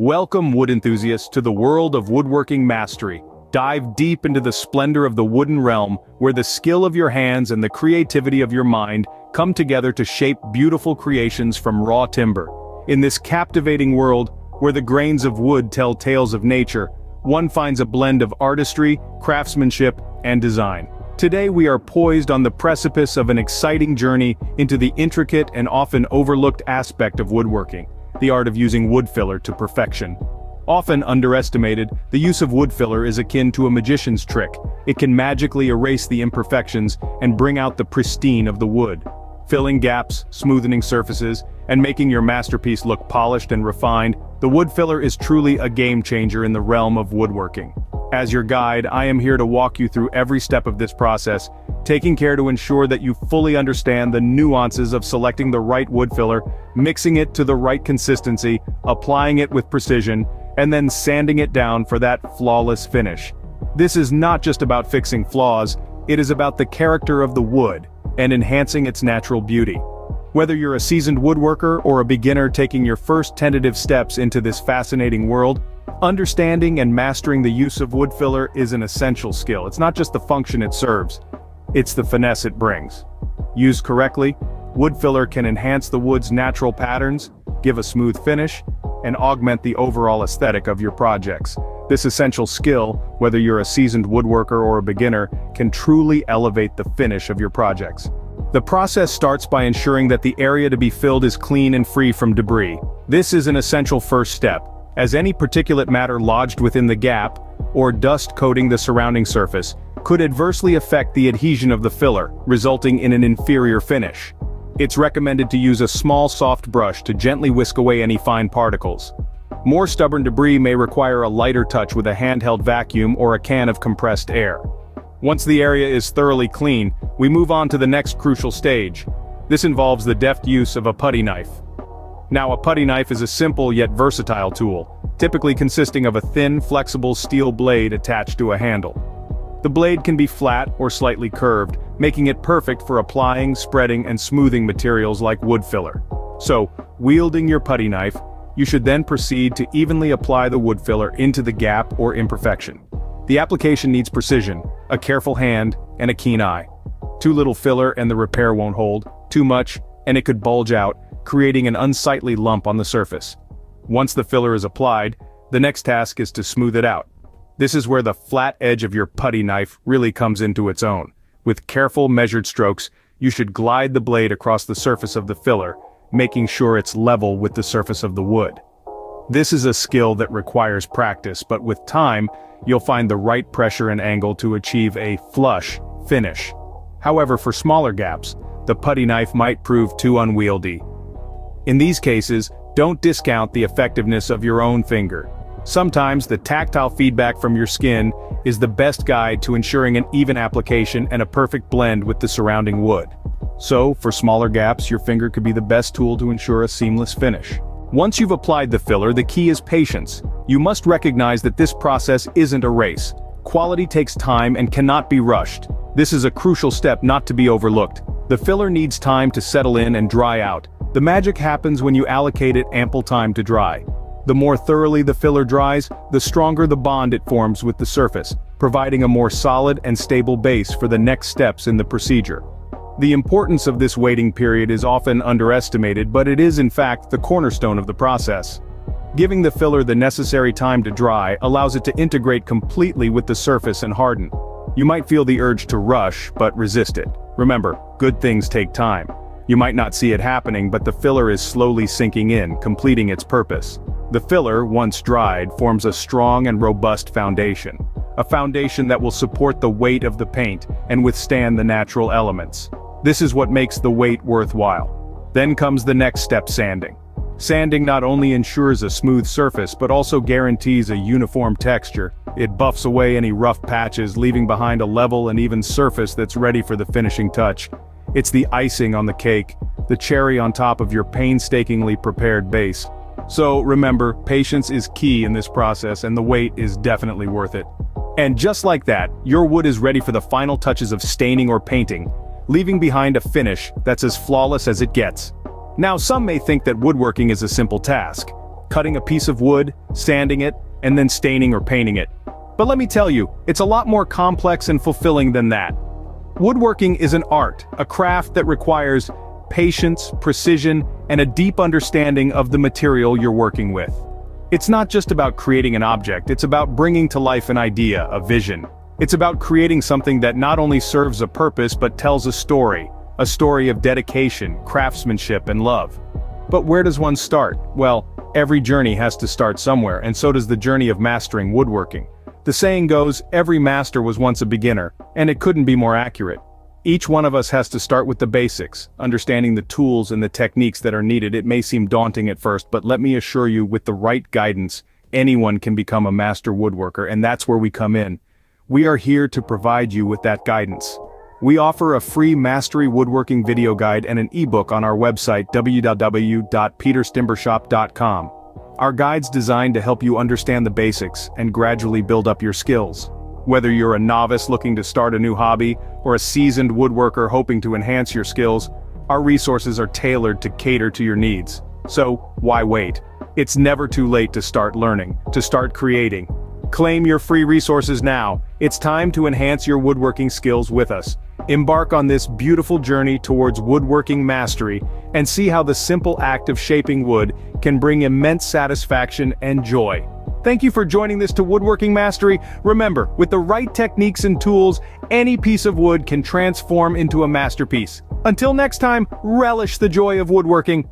Welcome wood enthusiasts to the world of woodworking mastery. Dive deep into the splendor of the wooden realm where the skill of your hands and the creativity of your mind come together to shape beautiful creations from raw timber. In this captivating world, where the grains of wood tell tales of nature, one finds a blend of artistry, craftsmanship, and design. Today we are poised on the precipice of an exciting journey into the intricate and often overlooked aspect of woodworking the art of using wood filler to perfection. Often underestimated, the use of wood filler is akin to a magician's trick. It can magically erase the imperfections and bring out the pristine of the wood. Filling gaps, smoothing surfaces, and making your masterpiece look polished and refined, the wood filler is truly a game changer in the realm of woodworking. As your guide, I am here to walk you through every step of this process, taking care to ensure that you fully understand the nuances of selecting the right wood filler, mixing it to the right consistency, applying it with precision, and then sanding it down for that flawless finish. This is not just about fixing flaws, it is about the character of the wood, and enhancing its natural beauty. Whether you're a seasoned woodworker or a beginner taking your first tentative steps into this fascinating world, Understanding and mastering the use of wood filler is an essential skill. It's not just the function it serves, it's the finesse it brings. Used correctly, wood filler can enhance the wood's natural patterns, give a smooth finish, and augment the overall aesthetic of your projects. This essential skill, whether you're a seasoned woodworker or a beginner, can truly elevate the finish of your projects. The process starts by ensuring that the area to be filled is clean and free from debris. This is an essential first step, as any particulate matter lodged within the gap, or dust coating the surrounding surface, could adversely affect the adhesion of the filler, resulting in an inferior finish. It's recommended to use a small soft brush to gently whisk away any fine particles. More stubborn debris may require a lighter touch with a handheld vacuum or a can of compressed air. Once the area is thoroughly clean, we move on to the next crucial stage. This involves the deft use of a putty knife. Now a putty knife is a simple yet versatile tool, typically consisting of a thin, flexible steel blade attached to a handle. The blade can be flat or slightly curved, making it perfect for applying, spreading, and smoothing materials like wood filler. So, wielding your putty knife, you should then proceed to evenly apply the wood filler into the gap or imperfection. The application needs precision, a careful hand, and a keen eye. Too little filler and the repair won't hold, too much, and it could bulge out, creating an unsightly lump on the surface. Once the filler is applied, the next task is to smooth it out. This is where the flat edge of your putty knife really comes into its own. With careful measured strokes, you should glide the blade across the surface of the filler, making sure it's level with the surface of the wood. This is a skill that requires practice, but with time, you'll find the right pressure and angle to achieve a flush finish. However, for smaller gaps, the putty knife might prove too unwieldy, in these cases, don't discount the effectiveness of your own finger. Sometimes the tactile feedback from your skin is the best guide to ensuring an even application and a perfect blend with the surrounding wood. So, for smaller gaps your finger could be the best tool to ensure a seamless finish. Once you've applied the filler the key is patience. You must recognize that this process isn't a race. Quality takes time and cannot be rushed. This is a crucial step not to be overlooked. The filler needs time to settle in and dry out, the magic happens when you allocate it ample time to dry. The more thoroughly the filler dries, the stronger the bond it forms with the surface, providing a more solid and stable base for the next steps in the procedure. The importance of this waiting period is often underestimated but it is in fact the cornerstone of the process. Giving the filler the necessary time to dry allows it to integrate completely with the surface and harden. You might feel the urge to rush, but resist it. Remember, good things take time. You might not see it happening but the filler is slowly sinking in, completing its purpose. The filler, once dried, forms a strong and robust foundation. A foundation that will support the weight of the paint and withstand the natural elements. This is what makes the wait worthwhile. Then comes the next step sanding. Sanding not only ensures a smooth surface but also guarantees a uniform texture. It buffs away any rough patches leaving behind a level and even surface that's ready for the finishing touch. It's the icing on the cake, the cherry on top of your painstakingly prepared base. So remember, patience is key in this process and the wait is definitely worth it. And just like that, your wood is ready for the final touches of staining or painting, leaving behind a finish that's as flawless as it gets. Now some may think that woodworking is a simple task. cutting a piece of wood, sanding it, and then staining or painting it. But let me tell you, it's a lot more complex and fulfilling than that. Woodworking is an art, a craft that requires patience, precision, and a deep understanding of the material you're working with. It's not just about creating an object, it's about bringing to life an idea, a vision. It's about creating something that not only serves a purpose but tells a story, a story of dedication, craftsmanship, and love. But where does one start? Well, every journey has to start somewhere, and so does the journey of mastering woodworking. The saying goes, every master was once a beginner, and it couldn't be more accurate. Each one of us has to start with the basics, understanding the tools and the techniques that are needed. It may seem daunting at first, but let me assure you, with the right guidance, anyone can become a master woodworker, and that's where we come in. We are here to provide you with that guidance. We offer a free Mastery Woodworking video guide and an ebook on our website www.peterstimbershop.com. Our guide's designed to help you understand the basics and gradually build up your skills. Whether you're a novice looking to start a new hobby, or a seasoned woodworker hoping to enhance your skills, our resources are tailored to cater to your needs. So, why wait? It's never too late to start learning, to start creating. Claim your free resources now. It's time to enhance your woodworking skills with us. Embark on this beautiful journey towards woodworking mastery and see how the simple act of shaping wood can bring immense satisfaction and joy. Thank you for joining this to Woodworking Mastery. Remember, with the right techniques and tools, any piece of wood can transform into a masterpiece. Until next time, relish the joy of woodworking.